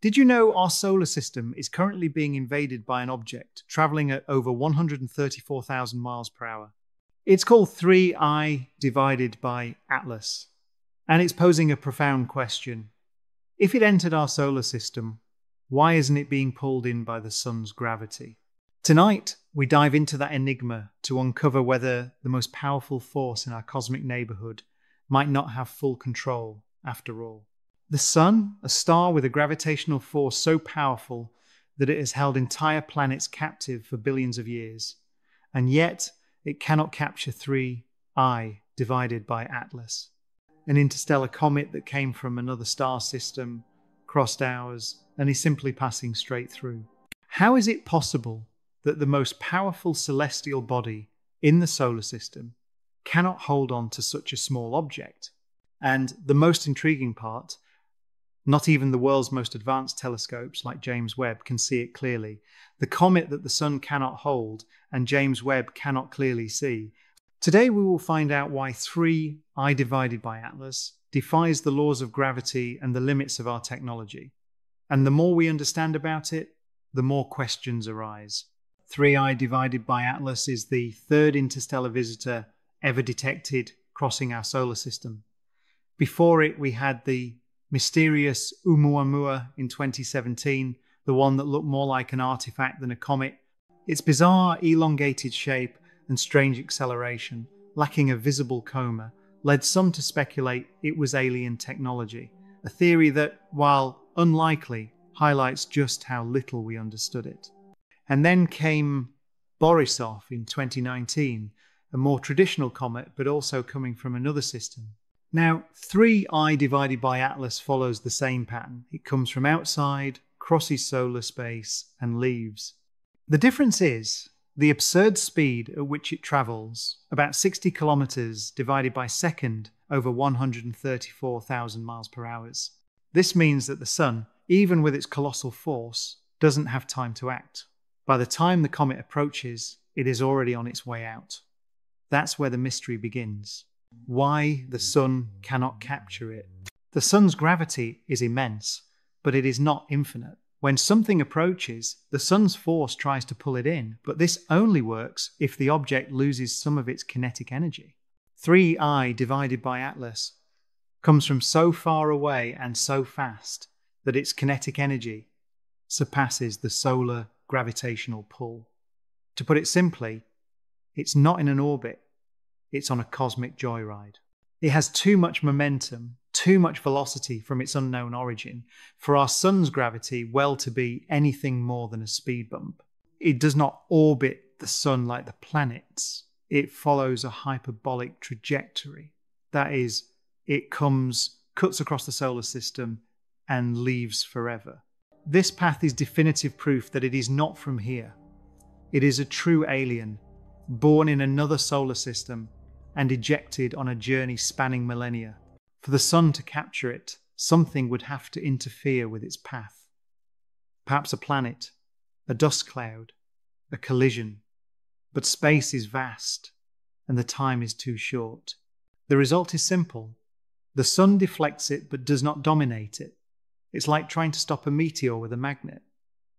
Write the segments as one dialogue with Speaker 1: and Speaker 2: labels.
Speaker 1: Did you know our solar system is currently being invaded by an object traveling at over 134,000 miles per hour? It's called 3I divided by Atlas, and it's posing a profound question. If it entered our solar system, why isn't it being pulled in by the sun's gravity? Tonight, we dive into that enigma to uncover whether the most powerful force in our cosmic neighborhood might not have full control after all. The Sun, a star with a gravitational force so powerful that it has held entire planets captive for billions of years, and yet it cannot capture 3 I divided by Atlas, an interstellar comet that came from another star system, crossed ours, and is simply passing straight through. How is it possible that the most powerful celestial body in the solar system cannot hold on to such a small object? And the most intriguing part not even the world's most advanced telescopes, like James Webb, can see it clearly. The comet that the Sun cannot hold and James Webb cannot clearly see. Today, we will find out why 3 I divided by Atlas defies the laws of gravity and the limits of our technology. And the more we understand about it, the more questions arise. 3 I divided by Atlas is the third interstellar visitor ever detected crossing our solar system. Before it, we had the mysterious Oumuamua in 2017, the one that looked more like an artifact than a comet. Its bizarre, elongated shape and strange acceleration, lacking a visible coma, led some to speculate it was alien technology, a theory that, while unlikely, highlights just how little we understood it. And then came Borisov in 2019, a more traditional comet, but also coming from another system, now, 3i divided by Atlas follows the same pattern. It comes from outside, crosses solar space, and leaves. The difference is the absurd speed at which it travels, about 60 kilometers divided by second over 134,000 miles per hour. This means that the Sun, even with its colossal force, doesn't have time to act. By the time the comet approaches, it is already on its way out. That's where the mystery begins why the sun cannot capture it. The sun's gravity is immense, but it is not infinite. When something approaches, the sun's force tries to pull it in, but this only works if the object loses some of its kinetic energy. 3i divided by Atlas comes from so far away and so fast that its kinetic energy surpasses the solar gravitational pull. To put it simply, it's not in an orbit it's on a cosmic joyride. It has too much momentum, too much velocity from its unknown origin for our sun's gravity well to be anything more than a speed bump. It does not orbit the sun like the planets, it follows a hyperbolic trajectory. That is, it comes, cuts across the solar system, and leaves forever. This path is definitive proof that it is not from here. It is a true alien, born in another solar system and ejected on a journey spanning millennia. For the sun to capture it, something would have to interfere with its path. Perhaps a planet, a dust cloud, a collision. But space is vast, and the time is too short. The result is simple. The sun deflects it but does not dominate it. It's like trying to stop a meteor with a magnet.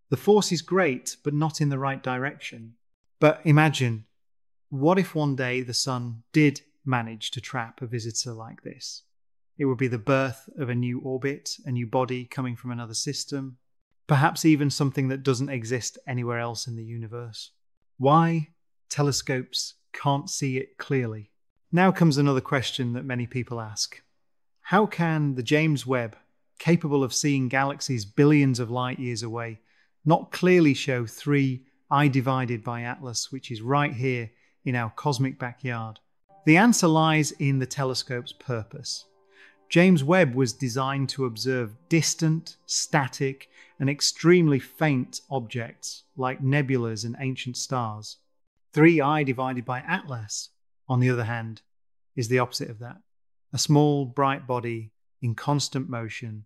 Speaker 1: The force is great, but not in the right direction. But imagine what if one day the sun did manage to trap a visitor like this? It would be the birth of a new orbit, a new body coming from another system, perhaps even something that doesn't exist anywhere else in the universe. Why telescopes can't see it clearly? Now comes another question that many people ask How can the James Webb, capable of seeing galaxies billions of light years away, not clearly show 3 I divided by Atlas, which is right here in our cosmic backyard? The answer lies in the telescope's purpose. James Webb was designed to observe distant, static, and extremely faint objects like nebulas and ancient stars. 3i divided by Atlas, on the other hand, is the opposite of that. A small, bright body in constant motion.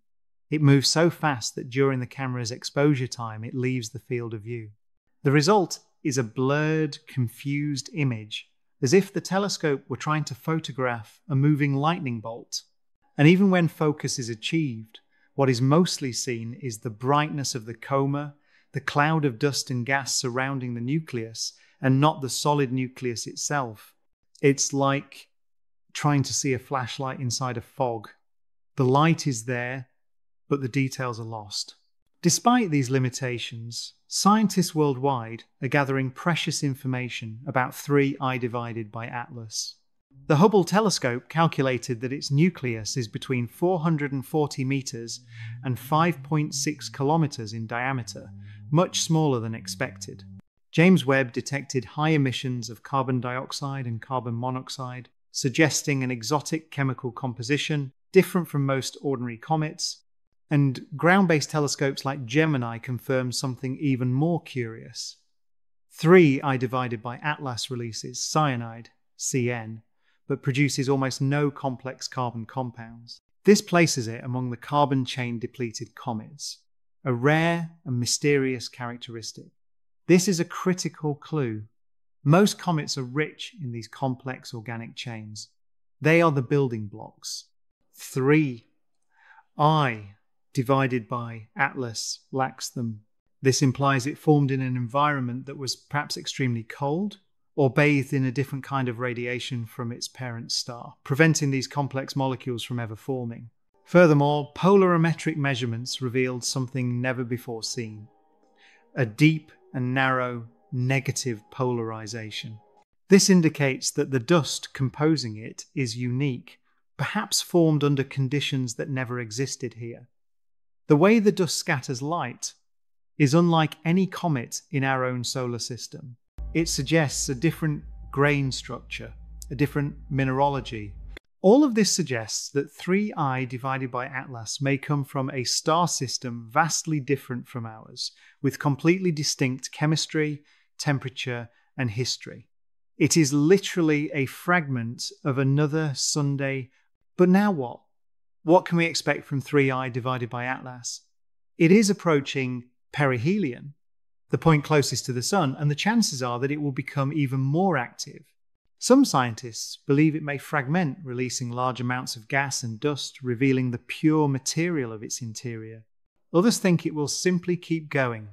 Speaker 1: It moves so fast that during the camera's exposure time, it leaves the field of view. The result is a blurred, confused image, as if the telescope were trying to photograph a moving lightning bolt. And even when focus is achieved, what is mostly seen is the brightness of the coma, the cloud of dust and gas surrounding the nucleus, and not the solid nucleus itself. It's like trying to see a flashlight inside a fog. The light is there, but the details are lost. Despite these limitations, scientists worldwide are gathering precious information about 3 I divided by Atlas. The Hubble telescope calculated that its nucleus is between 440 meters and 5.6 kilometers in diameter, much smaller than expected. James Webb detected high emissions of carbon dioxide and carbon monoxide, suggesting an exotic chemical composition different from most ordinary comets. And ground based telescopes like Gemini confirm something even more curious. 3 I divided by Atlas releases cyanide, CN, but produces almost no complex carbon compounds. This places it among the carbon chain depleted comets, a rare and mysterious characteristic. This is a critical clue. Most comets are rich in these complex organic chains. They are the building blocks. Three. I, divided by Atlas, lacks them. This implies it formed in an environment that was perhaps extremely cold or bathed in a different kind of radiation from its parent star, preventing these complex molecules from ever forming. Furthermore, polarimetric measurements revealed something never before seen a deep and narrow negative polarization. This indicates that the dust composing it is unique, perhaps formed under conditions that never existed here. The way the dust scatters light is unlike any comet in our own solar system. It suggests a different grain structure, a different mineralogy. All of this suggests that 3I divided by Atlas may come from a star system vastly different from ours, with completely distinct chemistry, temperature, and history. It is literally a fragment of another Sunday. But now what? What can we expect from 3I divided by Atlas? It is approaching perihelion, the point closest to the Sun, and the chances are that it will become even more active. Some scientists believe it may fragment, releasing large amounts of gas and dust, revealing the pure material of its interior. Others think it will simply keep going,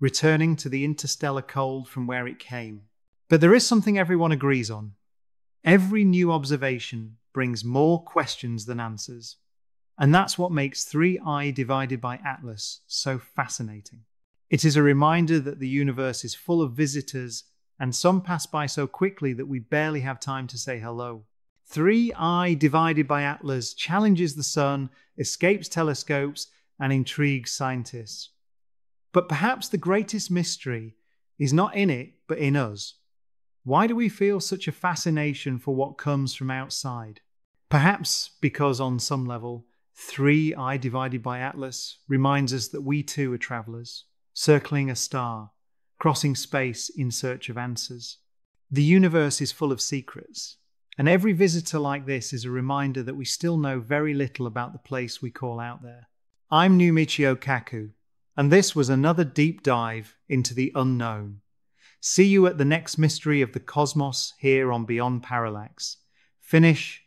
Speaker 1: returning to the interstellar cold from where it came. But there is something everyone agrees on. Every new observation brings more questions than answers. And that's what makes 3I divided by Atlas so fascinating. It is a reminder that the universe is full of visitors, and some pass by so quickly that we barely have time to say hello. 3I divided by Atlas challenges the sun, escapes telescopes, and intrigues scientists. But perhaps the greatest mystery is not in it, but in us. Why do we feel such a fascination for what comes from outside? Perhaps because, on some level, 3I divided by Atlas reminds us that we too are travellers, circling a star, crossing space in search of answers. The universe is full of secrets, and every visitor like this is a reminder that we still know very little about the place we call out there. I'm New Michio Kaku, and this was another deep dive into the unknown. See you at the next mystery of the cosmos here on Beyond Parallax. Finish